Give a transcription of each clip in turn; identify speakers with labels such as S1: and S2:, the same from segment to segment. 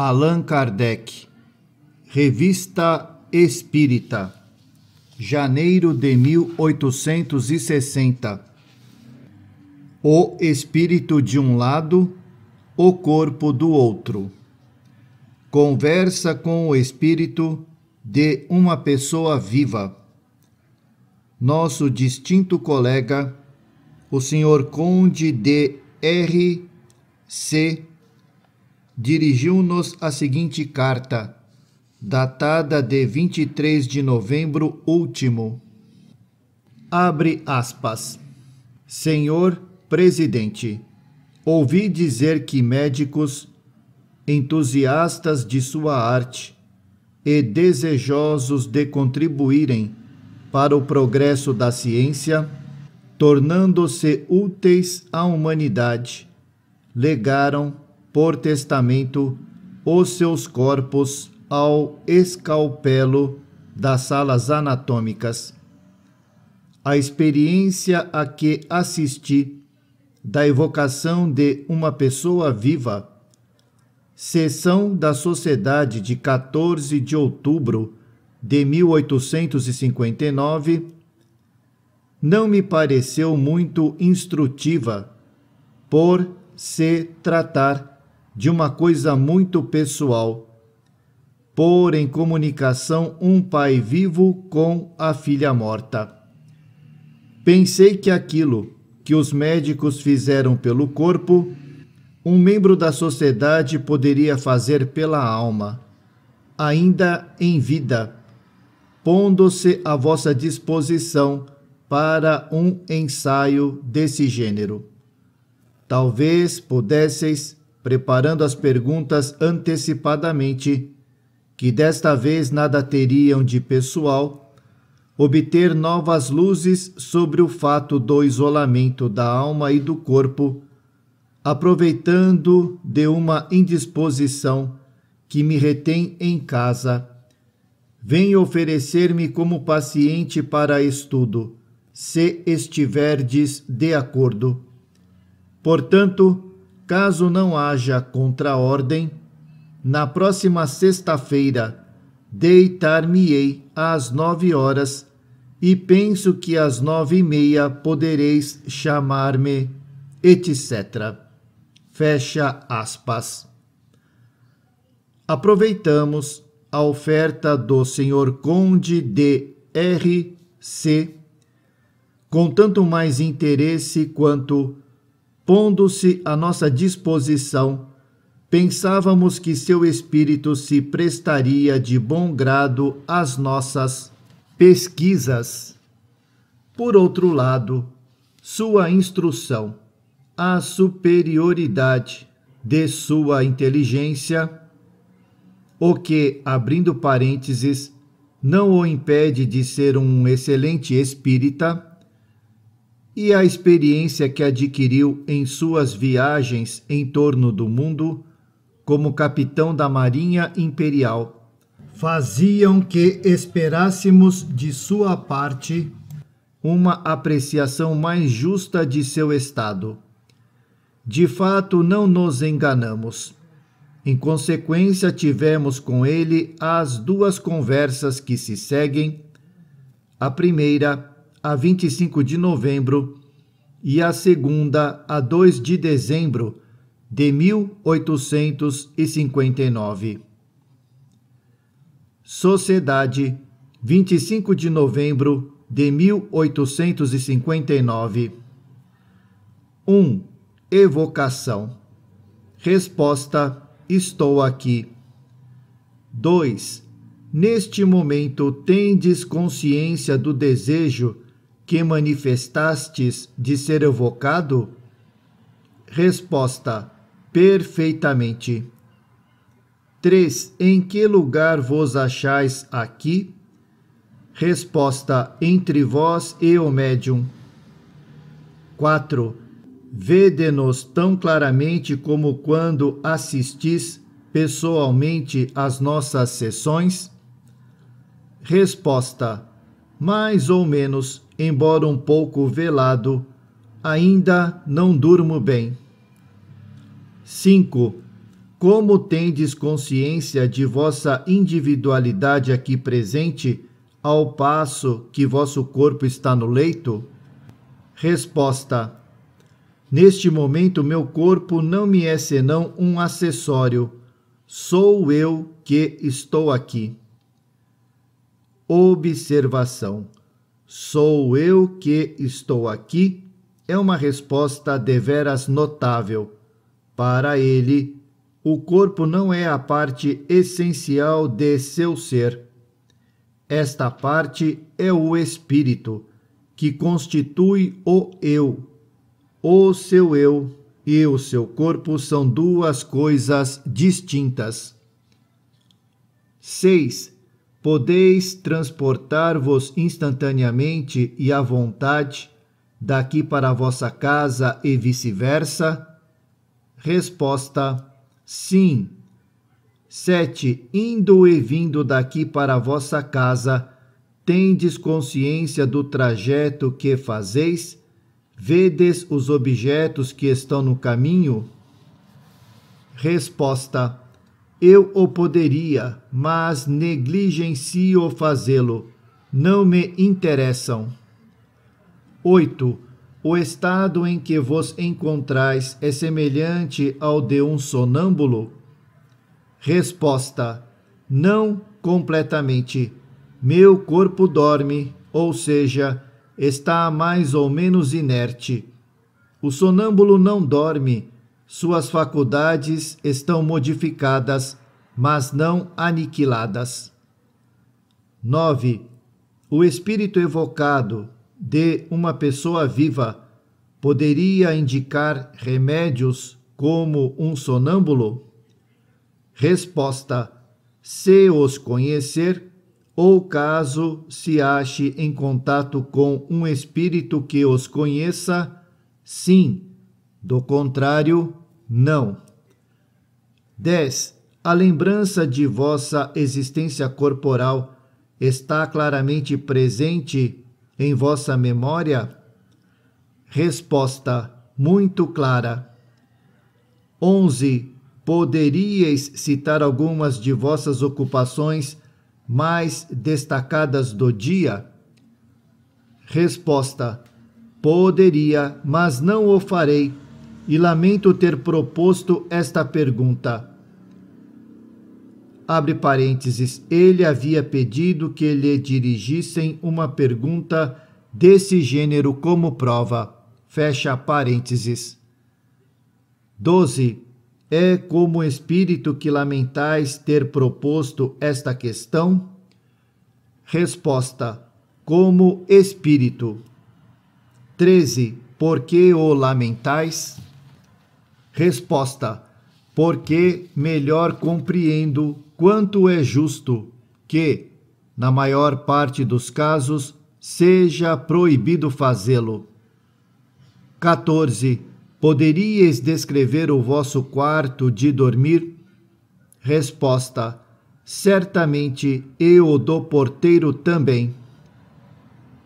S1: Allan Kardec, Revista Espírita, janeiro de 1860. O espírito de um lado, o corpo do outro. Conversa com o espírito de uma pessoa viva. Nosso distinto colega, o senhor Conde de R. C dirigiu-nos a seguinte carta, datada de 23 de novembro último. Abre aspas. Senhor Presidente, ouvi dizer que médicos, entusiastas de sua arte e desejosos de contribuírem para o progresso da ciência, tornando-se úteis à humanidade, legaram por testamento os seus corpos ao escalpelo das salas anatômicas. A experiência a que assisti da evocação de uma pessoa viva, sessão da Sociedade de 14 de outubro de 1859, não me pareceu muito instrutiva, por se tratar de uma coisa muito pessoal. Pôr em comunicação um pai vivo com a filha morta. Pensei que aquilo que os médicos fizeram pelo corpo, um membro da sociedade poderia fazer pela alma, ainda em vida, pondo-se à vossa disposição para um ensaio desse gênero. Talvez pudesseis preparando as perguntas antecipadamente, que desta vez nada teriam de pessoal, obter novas luzes sobre o fato do isolamento da alma e do corpo, aproveitando de uma indisposição que me retém em casa. Vem oferecer-me como paciente para estudo, se estiverdes de acordo. Portanto, Caso não haja contraordem, na próxima sexta-feira deitar-me-ei às nove horas e penso que às nove e meia podereis chamar-me, etc. Fecha aspas. Aproveitamos a oferta do senhor Conde de R. C. com tanto mais interesse quanto pondo-se à nossa disposição, pensávamos que seu espírito se prestaria de bom grado às nossas pesquisas. Por outro lado, sua instrução, a superioridade de sua inteligência, o que, abrindo parênteses, não o impede de ser um excelente espírita, e a experiência que adquiriu em suas viagens em torno do mundo como capitão da Marinha Imperial faziam que esperássemos de sua parte uma apreciação mais justa de seu estado. De fato, não nos enganamos. Em consequência, tivemos com ele as duas conversas que se seguem. A primeira, a 25 de novembro e a segunda a 2 de dezembro de 1859. Sociedade, 25 de novembro de 1859. 1. Um, evocação. Resposta: Estou aqui. 2. Neste momento, tendes consciência do desejo que manifestastes de ser evocado? Resposta: Perfeitamente. 3. Em que lugar vos achais aqui? Resposta: Entre vós e o médium. 4. Vede-nos tão claramente como quando assistis pessoalmente às nossas sessões? Resposta: Mais ou menos embora um pouco velado, ainda não durmo bem. 5. como tendes consciência de vossa individualidade aqui presente, ao passo que vosso corpo está no leito? Resposta: Neste momento, meu corpo não me é senão um acessório. Sou eu que estou aqui. Observação: Sou eu que estou aqui é uma resposta deveras notável. Para ele, o corpo não é a parte essencial de seu ser. Esta parte é o espírito, que constitui o eu. O seu eu e o seu corpo são duas coisas distintas. 6. Podeis transportar-vos instantaneamente e à vontade daqui para a vossa casa e vice-versa? Resposta: Sim. 7. Indo e vindo daqui para a vossa casa, tendes consciência do trajeto que fazeis? Vedes os objetos que estão no caminho? Resposta: Eu o poderia, mas negligencio fazê-lo. Não me interessam. 8. O estado em que vos encontrais é semelhante ao de um sonâmbulo? Resposta: Não completamente. Meu corpo dorme, ou seja, está mais ou menos inerte. O sonâmbulo não dorme, suas faculdades estão modificadas, mas não aniquiladas. 9. O espírito evocado de uma pessoa viva poderia indicar remédios como um sonâmbulo? Resposta: se os conhecer, ou caso se ache em contato com um espírito que os conheça, sim. Do contrário, não. 10. A lembrança de vossa existência corporal está claramente presente em vossa memória? Resposta muito clara. 11. Poderíeis citar algumas de vossas ocupações mais destacadas do dia? Resposta: Poderia, mas não o farei, e lamento ter proposto esta pergunta. Abre parênteses, ele havia pedido que lhe dirigissem uma pergunta desse gênero como prova. Fecha parênteses. 12. É como espírito que lamentais ter proposto esta questão? Resposta: Como espírito. 13. Por que o lamentais? Resposta: Porque melhor compreendo quanto é justo que, na maior parte dos casos, seja proibido fazê-lo. 14. Poderíeis descrever o vosso quarto de dormir? Resposta: Certamente eu o do porteiro também.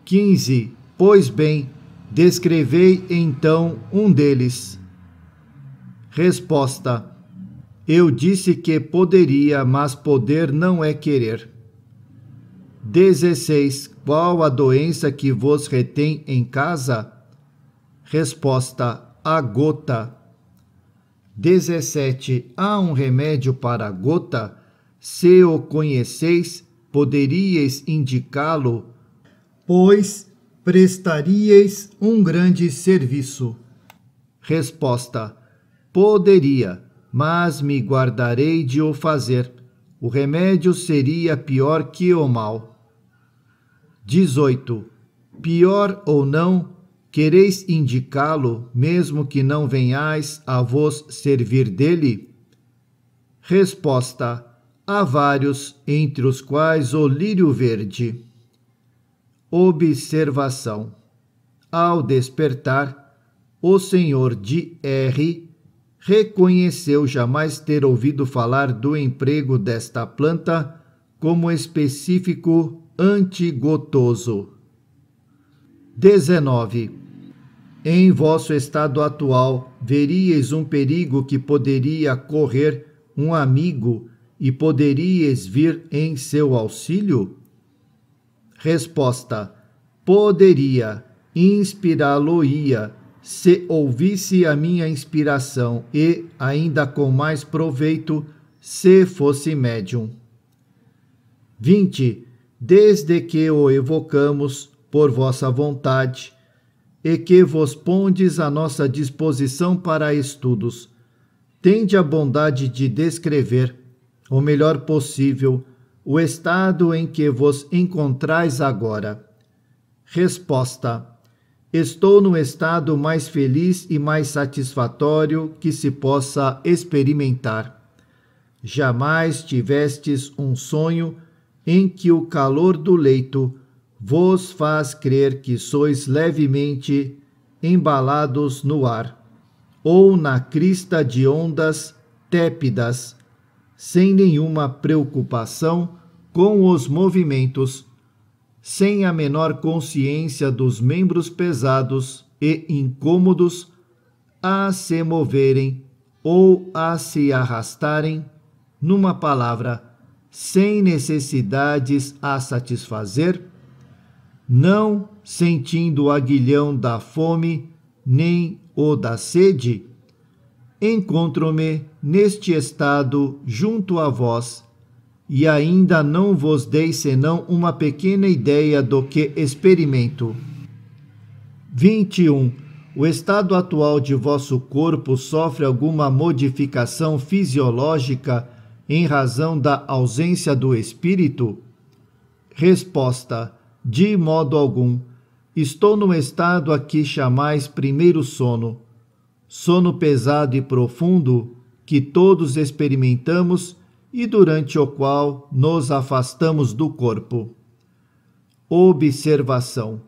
S1: 15. Pois bem, descrevei então um deles. Resposta: Eu disse que poderia, mas poder não é querer. 16. Qual a doença que vos retém em casa? Resposta: a gota. 17. Há um remédio para a gota? Se o conheceis, poderíeis indicá-lo, pois prestaríeis um grande serviço. Resposta: Poderia, mas me guardarei de o fazer. O remédio seria pior que o mal. 18. Pior ou não, quereis indicá-lo, mesmo que não venhais a vos servir dele? Resposta: Há vários, entre os quais o lírio verde. Observação: Ao despertar, o senhor de R reconheceu jamais ter ouvido falar do emprego desta planta como específico antigotoso. 19. Em vosso estado atual, veríeis um perigo que poderia correr um amigo e poderíeis vir em seu auxílio? Resposta: Poderia, inspirá-lo-ia, se ouvisse a minha inspiração e, ainda com mais proveito, se fosse médium. 20. Desde que o evocamos por vossa vontade, e que vos pondes à nossa disposição para estudos, tende a bondade de descrever, o melhor possível, o estado em que vos encontrais agora. Resposta: Estou no estado mais feliz e mais satisfatório que se possa experimentar. Jamais tivestes um sonho em que o calor do leito vos faz crer que sois levemente embalados no ar ou na crista de ondas tépidas, sem nenhuma preocupação com os movimentos, sem a menor consciência dos membros pesados e incômodos a se moverem ou a se arrastarem, numa palavra, sem necessidades a satisfazer, não sentindo o aguilhão da fome nem ou da sede, encontro-me neste estado junto a vós, e ainda não vos dei senão uma pequena ideia do que experimento. 21. O estado atual de vosso corpo sofre alguma modificação fisiológica em razão da ausência do espírito? Resposta: De modo algum Estou no estado a que chamais primeiro sono, sono pesado e profundo que todos experimentamos e durante o qual nos afastamos do corpo. Observação: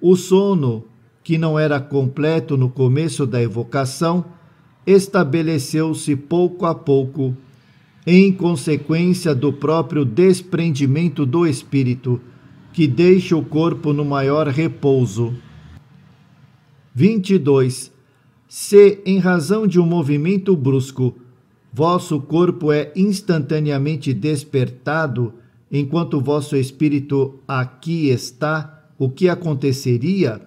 S1: o sono, que não era completo no começo da evocação, estabeleceu-se pouco a pouco, em consequência do próprio desprendimento do espírito que deixa o corpo no maior repouso. 22. Se, em razão de um movimento brusco, vosso corpo é instantaneamente despertado, enquanto vosso espírito aqui está, o que aconteceria?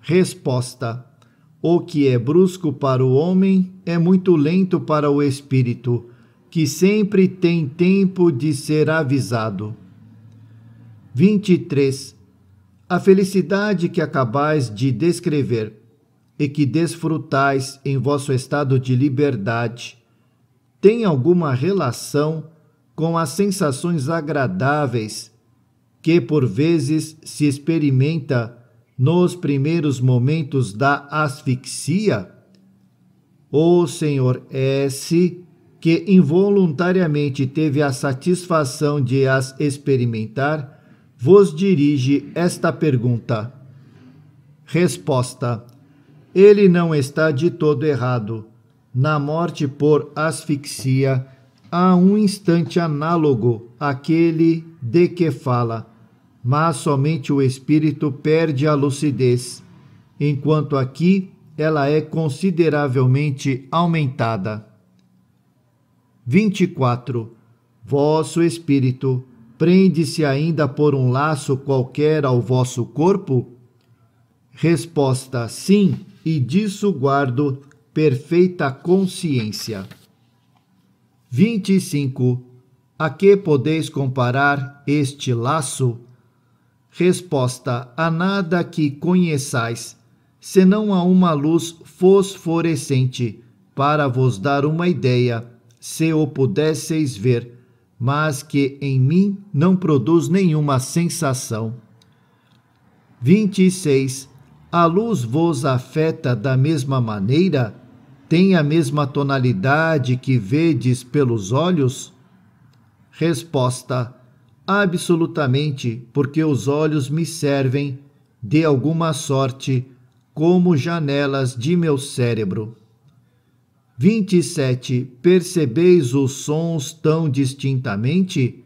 S1: Resposta: O que é brusco para o homem é muito lento para o espírito, que sempre tem tempo de ser avisado. 23. A felicidade que acabais de descrever e que desfrutais em vosso estado de liberdade tem alguma relação com as sensações agradáveis que por vezes se experimenta nos primeiros momentos da asfixia? O Senhor S, que involuntariamente teve a satisfação de as experimentar, vos dirige esta pergunta. Resposta: Ele não está de todo errado. Na morte por asfixia, há um instante análogo àquele de que fala, mas somente o espírito perde a lucidez, enquanto aqui ela é consideravelmente aumentada. 24. Vosso espírito Prende-se ainda por um laço qualquer ao vosso corpo? Resposta: sim, e disso guardo perfeita consciência. 25. A que podeis comparar este laço? Resposta: A nada que conheçais, senão a uma luz fosforescente, para vos dar uma ideia, se o pudesseis ver mas que em mim não produz nenhuma sensação. 26. A luz vos afeta da mesma maneira? Tem a mesma tonalidade que vedes pelos olhos? Resposta: Absolutamente, porque os olhos me servem, de alguma sorte, como janelas de meu cérebro. 27. Percebeis os sons tão distintamente?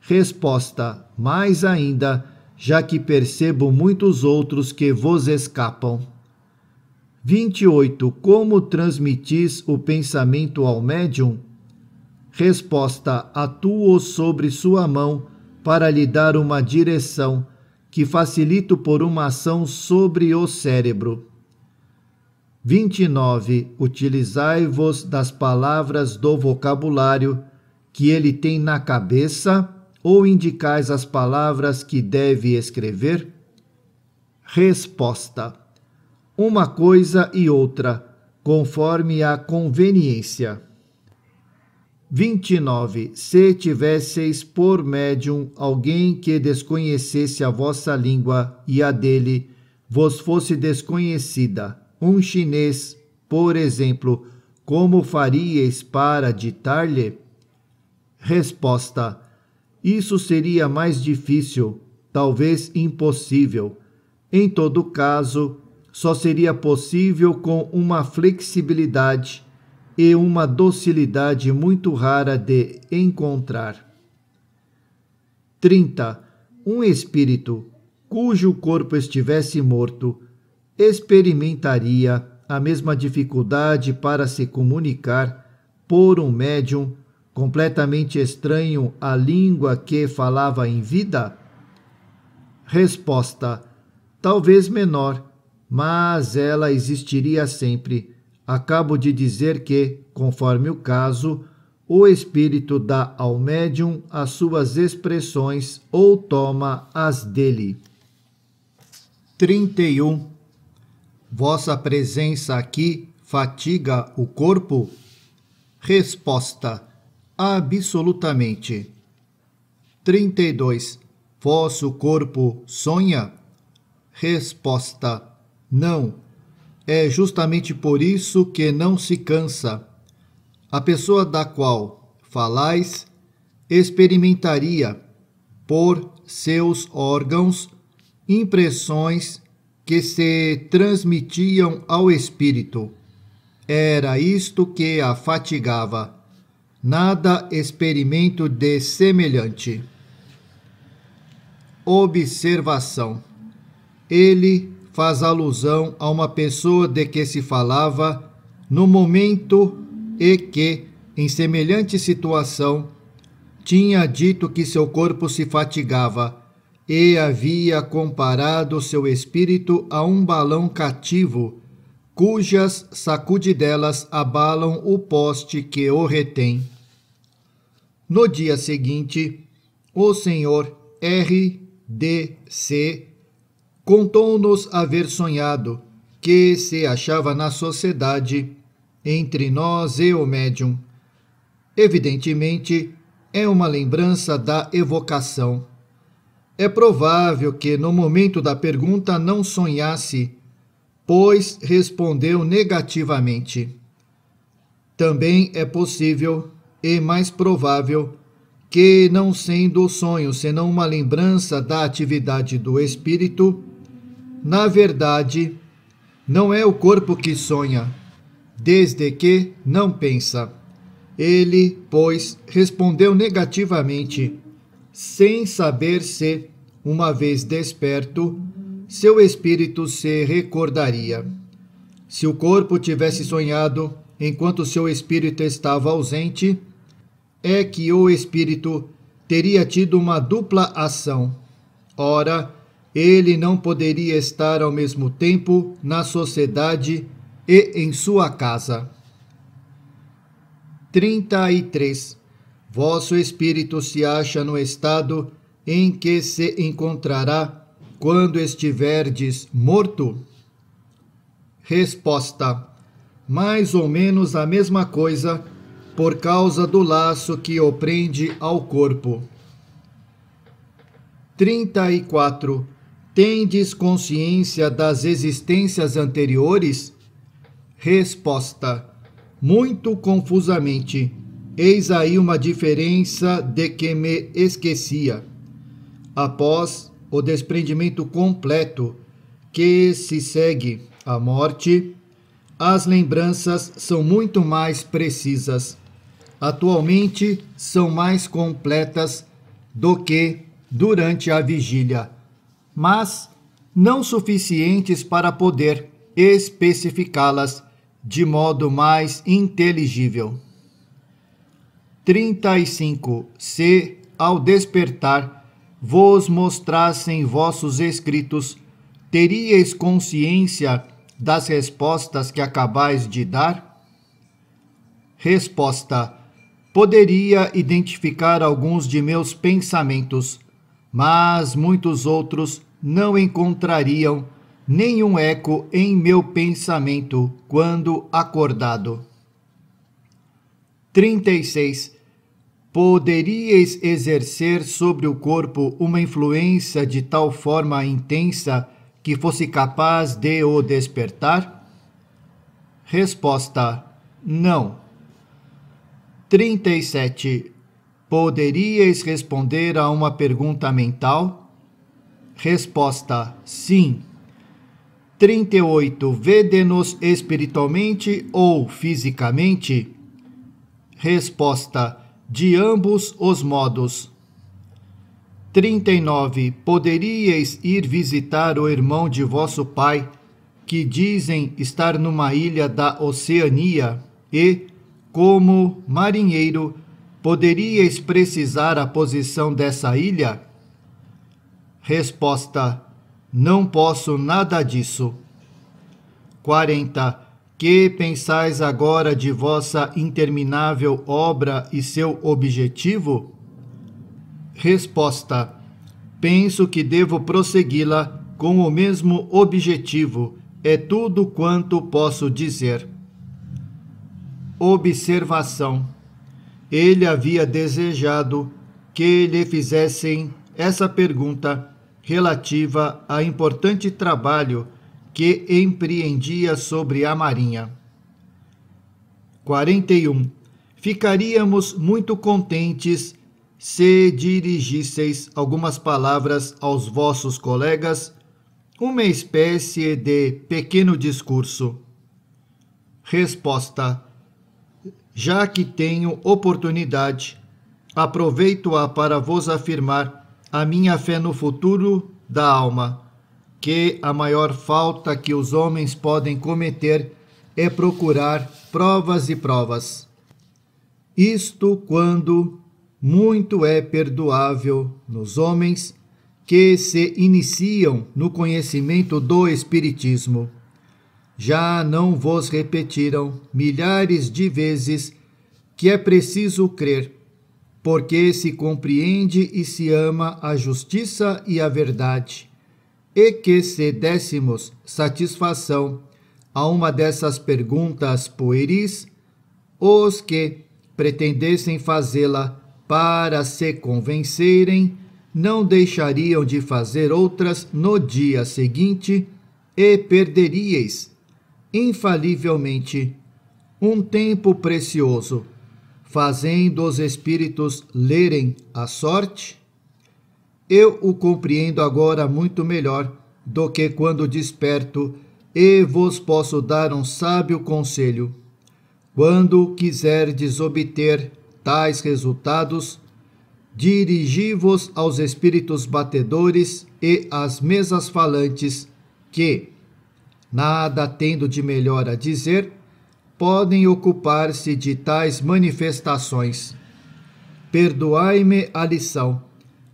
S1: Resposta: Mais ainda, já que percebo muitos outros que vos escapam. 28. Como transmitis o pensamento ao médium? Resposta: Atuo sobre sua mão para lhe dar uma direção que facilito por uma ação sobre o cérebro. 29. Utilizai-vos das palavras do vocabulário que ele tem na cabeça ou indicais as palavras que deve escrever? Resposta: Uma coisa e outra, conforme a conveniência. 29. Se tivesseis por médium alguém que desconhecesse a vossa língua e a dele vos fosse desconhecida, um chinês, por exemplo, como faríeis para ditar-lhe? Resposta: Isso seria mais difícil, talvez impossível. Em todo caso, só seria possível com uma flexibilidade e uma docilidade muito rara de encontrar. 30. Um espírito cujo corpo estivesse morto experimentaria a mesma dificuldade para se comunicar por um médium completamente estranho à língua que falava em vida? Resposta: talvez menor, mas ela existiria sempre. Acabo de dizer que, conforme o caso, o espírito dá ao médium as suas expressões ou toma as dele. 31 Vossa presença aqui fatiga o corpo? Resposta: Absolutamente. 32. Vosso corpo sonha? Resposta: Não. É justamente por isso que não se cansa. A pessoa da qual falais experimentaria, por seus órgãos, impressões que se transmitiam ao espírito. Era isto que a fatigava. Nada experimento de semelhante. Observação. Ele faz alusão a uma pessoa de que se falava no momento e que, em semelhante situação, tinha dito que seu corpo se fatigava e havia comparado seu espírito a um balão cativo, cujas sacudidelas abalam o poste que o retém. No dia seguinte, o senhor R. D. C. contou-nos haver sonhado que se achava na sociedade entre nós e o médium. Evidentemente, é uma lembrança da evocação é provável que no momento da pergunta não sonhasse, pois respondeu negativamente. Também é possível e mais provável que, não sendo o sonho senão uma lembrança da atividade do espírito, na verdade, não é o corpo que sonha, desde que não pensa. Ele, pois, respondeu negativamente sem saber se, uma vez desperto, seu espírito se recordaria. Se o corpo tivesse sonhado enquanto seu espírito estava ausente, é que o espírito teria tido uma dupla ação. Ora, ele não poderia estar ao mesmo tempo na sociedade e em sua casa. 33 vosso espírito se acha no estado em que se encontrará quando estiverdes morto? Resposta: Mais ou menos a mesma coisa, por causa do laço que o prende ao corpo. 34. Tendes consciência das existências anteriores? Resposta: Muito confusamente Eis aí uma diferença de que me esquecia. Após o desprendimento completo que se segue à morte, as lembranças são muito mais precisas. Atualmente são mais completas do que durante a vigília, mas não suficientes para poder especificá-las de modo mais inteligível. 35. Se, ao despertar, vos mostrassem vossos escritos, teríeis consciência das respostas que acabais de dar? Resposta: Poderia identificar alguns de meus pensamentos, mas muitos outros não encontrariam nenhum eco em meu pensamento quando acordado. 36. Poderíeis exercer sobre o corpo uma influência de tal forma intensa que fosse capaz de o despertar? Resposta: Não. 37. Poderíeis responder a uma pergunta mental? Resposta: Sim. 38. Vede-nos espiritualmente ou fisicamente? Resposta: De ambos os modos. 39. Poderíeis ir visitar o irmão de vosso pai, que dizem estar numa ilha da Oceania, e, como marinheiro, poderíeis precisar a posição dessa ilha? Resposta: não posso nada disso. 40. Que pensais agora de vossa interminável obra e seu objetivo? Resposta: Penso que devo prossegui-la com o mesmo objetivo. É tudo quanto posso dizer. Observação: Ele havia desejado que lhe fizessem essa pergunta relativa a importante trabalho que empreendia sobre a Marinha. 41. Ficaríamos muito contentes se dirigisseis algumas palavras aos vossos colegas, uma espécie de pequeno discurso. Resposta: Já que tenho oportunidade, aproveito-a para vos afirmar a minha fé no futuro da alma, que a maior falta que os homens podem cometer é procurar provas e provas. Isto quando muito é perdoável nos homens que se iniciam no conhecimento do Espiritismo. Já não vos repetiram milhares de vezes que é preciso crer porque se compreende e se ama a justiça e a verdade, e que se dessemos satisfação a uma dessas perguntas pueris, os que pretendessem fazê-la para se convencerem, não deixariam de fazer outras no dia seguinte e perderíeis, infalivelmente, um tempo precioso fazendo os espíritos lerem a sorte? Eu o compreendo agora muito melhor do que quando desperto e vos posso dar um sábio conselho. Quando quiserdes obter tais resultados, dirigi-vos aos espíritos batedores e às mesas falantes, que, nada tendo de melhor a dizer, podem ocupar-se de tais manifestações. Perdoai-me a lição,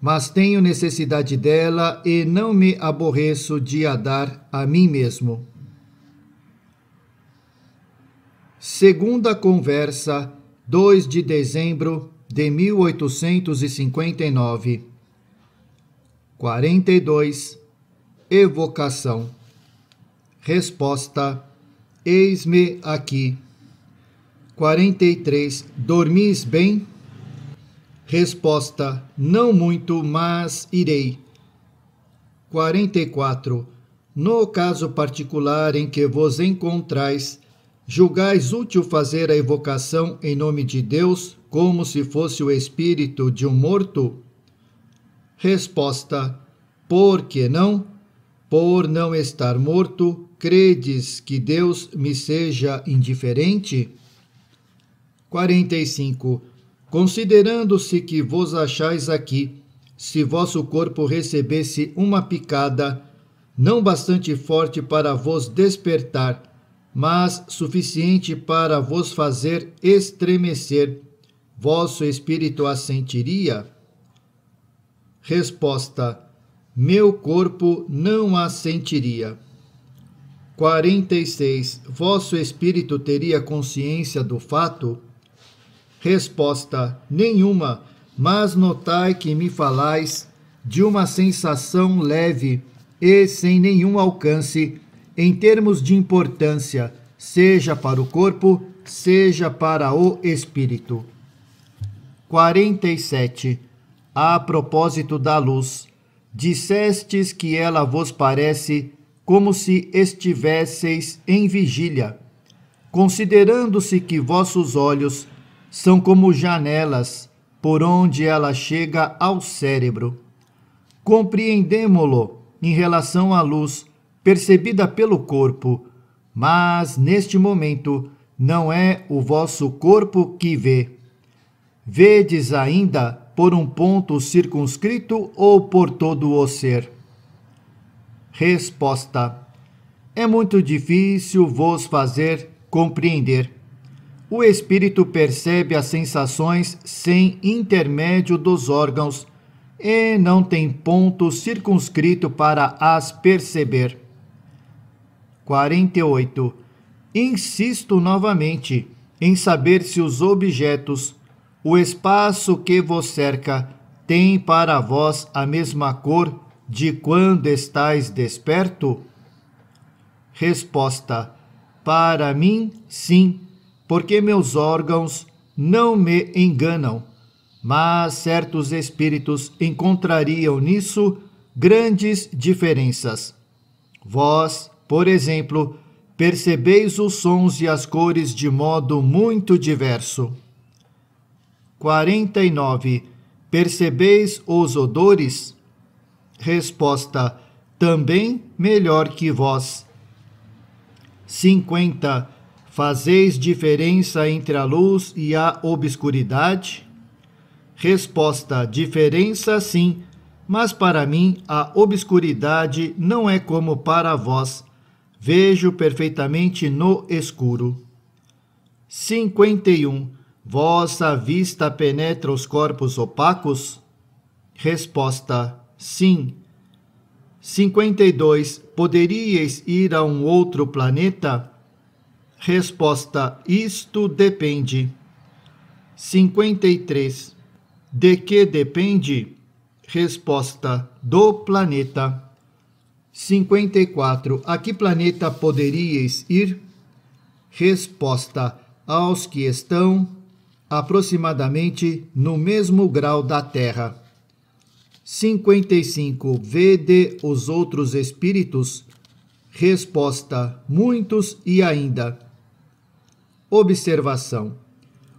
S1: mas tenho necessidade dela e não me aborreço de a dar a mim mesmo. Segunda conversa, 2 de dezembro de 1859. 42. Evocação. Resposta Eis-me aqui. 43. Dormis bem? Resposta: Não muito, mas irei. 44. No caso particular em que vos encontrais, julgais útil fazer a evocação em nome de Deus, como se fosse o espírito de um morto? Resposta: Por que não? Por não estar morto, credes que Deus me seja indiferente? 45. Considerando-se que vos achais aqui, se vosso corpo recebesse uma picada, não bastante forte para vos despertar, mas suficiente para vos fazer estremecer, vosso espírito assentiria? Resposta: Meu corpo não assentiria. 46. Vosso espírito teria consciência do fato? Resposta: Nenhuma, mas notai que me falais de uma sensação leve e sem nenhum alcance em termos de importância, seja para o corpo, seja para o espírito. 47. A propósito da luz, dissestes que ela vos parece como se estivesseis em vigília, considerando-se que vossos olhos são como janelas por onde ela chega ao cérebro. Compreendemo-lo em relação à luz percebida pelo corpo, mas neste momento não é o vosso corpo que vê. Vedes ainda por um ponto circunscrito ou por todo o ser? Resposta: É muito difícil vos fazer compreender. O espírito percebe as sensações sem intermédio dos órgãos e não tem ponto circunscrito para as perceber. 48. Insisto novamente em saber se os objetos, o espaço que vos cerca, tem para vós a mesma cor de quando estais desperto? Resposta: Para mim, sim, porque meus órgãos não me enganam. Mas certos espíritos encontrariam nisso grandes diferenças. Vós, por exemplo, percebeis os sons e as cores de modo muito diverso. 49. Percebeis os odores? Resposta: Também melhor que vós. 50. Fazeis diferença entre a luz e a obscuridade? Resposta: Diferença sim, mas para mim a obscuridade não é como para vós. Vejo perfeitamente no escuro. 51. Vossa vista penetra os corpos opacos? Resposta: Sim. 52. Poderíeis ir a um outro planeta? Resposta: Isto depende. 53. De que depende? Resposta: Do planeta. 54. A que planeta poderíeis ir? Resposta: Aos que estão aproximadamente no mesmo grau da Terra. 55. Vede os outros espíritos? Resposta: Muitos e ainda. Observação: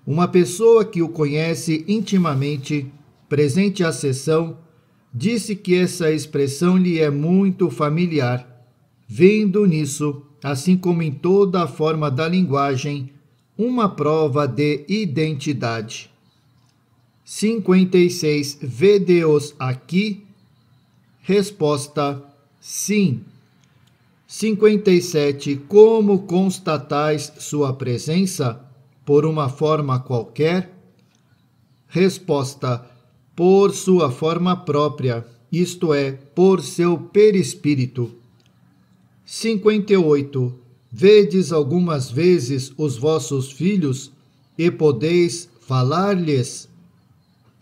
S1: Uma pessoa que o conhece intimamente, presente à sessão, disse que essa expressão lhe é muito familiar, vendo nisso, assim como em toda a forma da linguagem, uma prova de identidade. 56. Vede-os aqui? Resposta: sim. 57. Como constatais sua presença? Por uma forma qualquer? Resposta: Por sua forma própria, isto é, por seu perispírito. 58. Vedes algumas vezes os vossos filhos e podeis falar-lhes?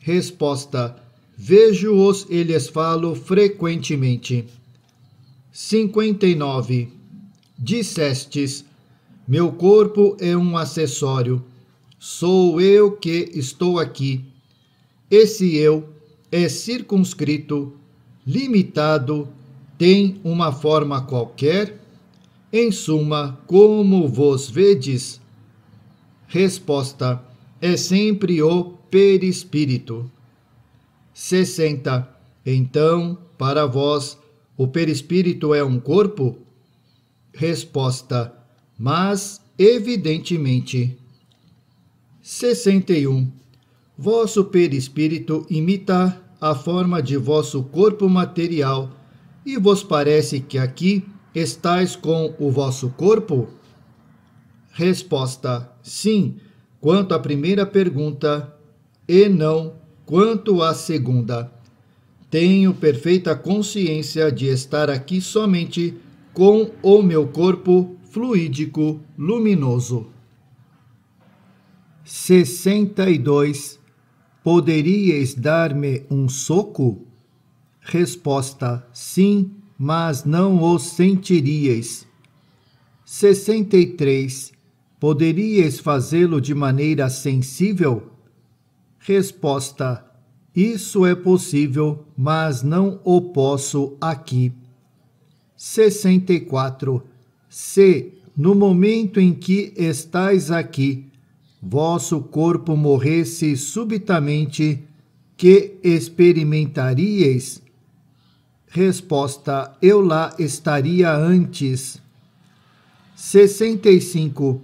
S1: Resposta: Vejo-os e lhes falo frequentemente. 59. Dissestes: Meu corpo é um acessório. Sou eu que estou aqui. Esse eu é circunscrito, limitado, tem uma forma qualquer? Em suma, como vos vedes? Resposta: É sempre o perispírito. 60. Então, para vós, o perispírito é um corpo? Resposta: Mas, evidentemente. 61. Vosso perispírito imita a forma de vosso corpo material, e vos parece que aqui estais com o vosso corpo? Resposta: Sim. Quanto à primeira pergunta, e não quanto à segunda. Tenho perfeita consciência de estar aqui somente com o meu corpo fluídico luminoso. 62. Poderíeis dar-me um soco? Resposta: Sim, mas não o sentiríeis. 63. Poderíeis fazê-lo de maneira sensível? Resposta: Isso é possível, mas não o posso aqui. 64. Se, no momento em que estais aqui, vosso corpo morresse subitamente, que experimentaríeis? Resposta: Eu lá estaria antes. 65.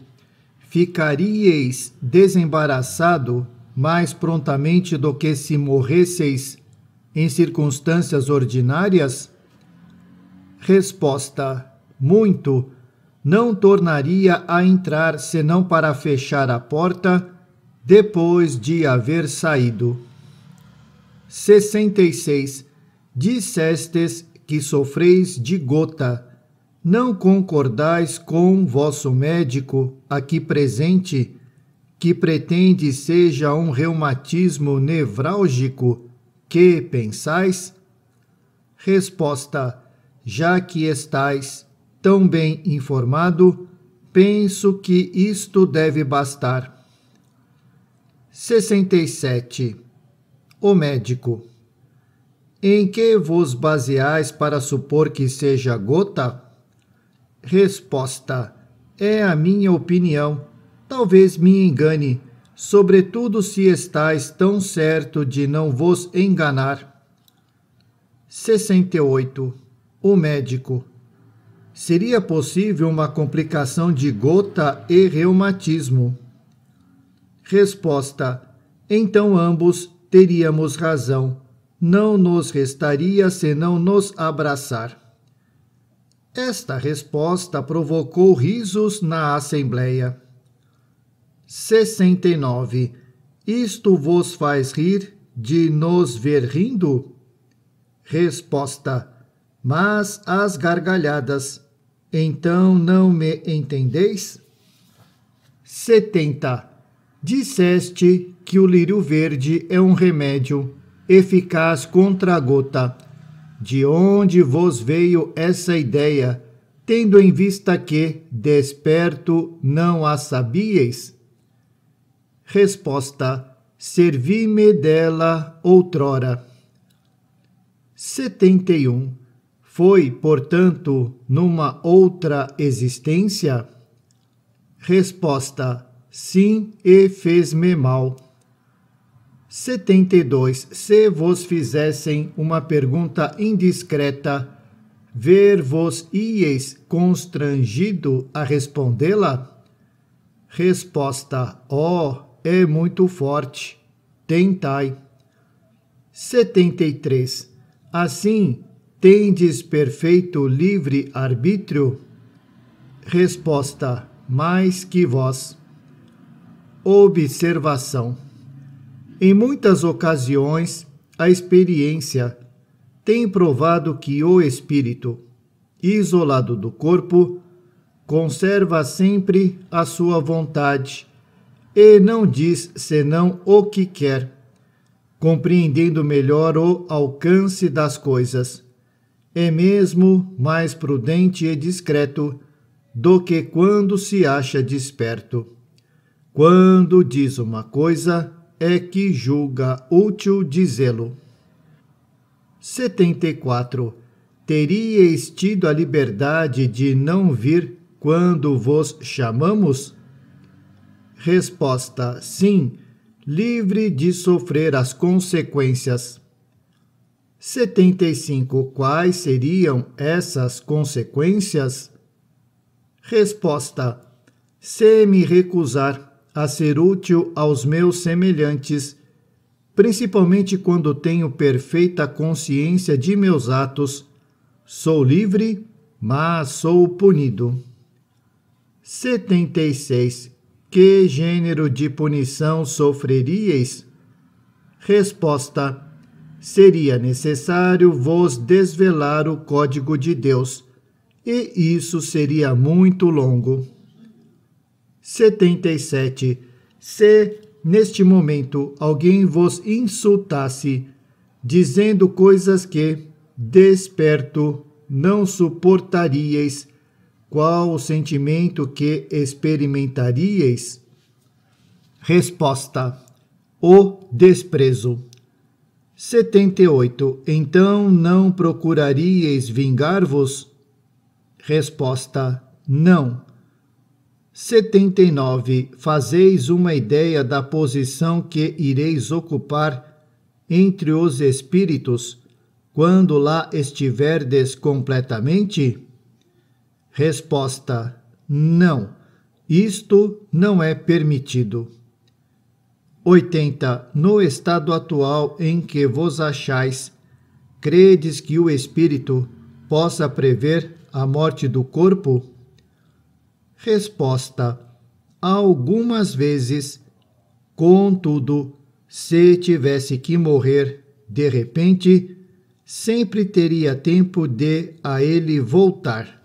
S1: Ficaríeis desembaraçado mais prontamente do que se morresseis em circunstâncias ordinárias? Resposta: Muito. Não tornaria a entrar senão para fechar a porta depois de haver saído. 66. Dissestes que sofreis de gota. Não concordais com vosso médico aqui presente? Que pretende seja um reumatismo nevrálgico, que pensais? Resposta: Já que estais tão bem informado, penso que isto deve bastar. 67. O médico. Em que vos baseais para supor que seja gota? Resposta: É a minha opinião Talvez me engane, sobretudo se estais tão certo de não vos enganar. 68. O médico. Seria possível uma complicação de gota e reumatismo? Resposta: Então ambos teríamos razão. Não nos restaria senão nos abraçar. Esta resposta provocou risos na Assembleia. 69. Isto vos faz rir de nos ver rindo? Resposta: Mas as gargalhadas. Então não me entendeis? 70. Disseste que o lírio verde é um remédio eficaz contra a gota. De onde vos veio essa ideia, tendo em vista que, desperto, não a sabíeis? Resposta: Servi-me dela outrora. 71. Foi, portanto, numa outra existência? Resposta: Sim, e fez-me mal. 72. Se vos fizessem uma pergunta indiscreta, ver-vos-ieis constrangido a respondê-la? Resposta: oh, é muito forte. Tentai. 73. Assim, tendes perfeito livre arbítrio? Resposta: mais que vós. Observação: Em muitas ocasiões, a experiência tem provado que o espírito, isolado do corpo, conserva sempre a sua vontade e não diz senão o que quer, compreendendo melhor o alcance das coisas. É mesmo mais prudente e discreto do que quando se acha desperto. Quando diz uma coisa, é que julga útil dizê-lo. 74. Teríeis tido a liberdade de não vir quando vos chamamos? Resposta: sim, livre de sofrer as consequências. 75. Quais seriam essas consequências? Resposta: Se me recusar a ser útil aos meus semelhantes, principalmente quando tenho perfeita consciência de meus atos, sou livre, mas sou punido. 76 que gênero de punição sofreríeis? Resposta: Seria necessário vos desvelar o código de Deus, e isso seria muito longo. 77. Se neste momento alguém vos insultasse, dizendo coisas que, desperto, não suportaríeis, qual o sentimento que experimentaríeis? Resposta: O desprezo. 78. Então não procuraríeis vingar-vos? Resposta: Não. 79. Fazeis uma ideia da posição que ireis ocupar entre os espíritos quando lá estiverdes completamente? Resposta: Não, isto não é permitido. 80. No estado atual em que vos achais, credes que o espírito possa prever a morte do corpo? Resposta: Algumas vezes. Contudo, se tivesse que morrer de repente, sempre teria tempo de a ele voltar.